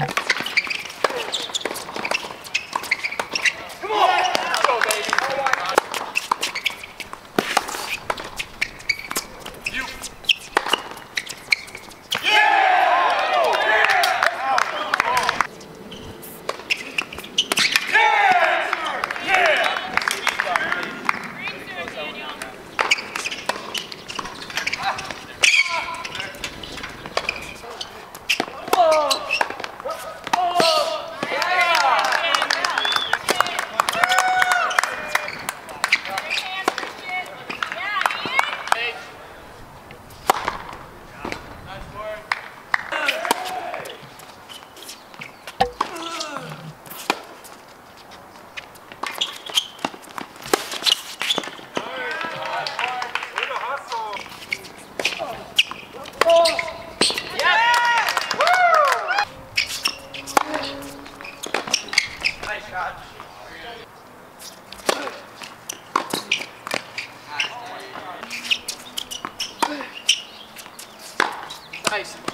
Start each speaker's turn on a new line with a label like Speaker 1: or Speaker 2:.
Speaker 1: on. Look. Come on! Yeah! Come on! Let's go, baby. You.
Speaker 2: Nice.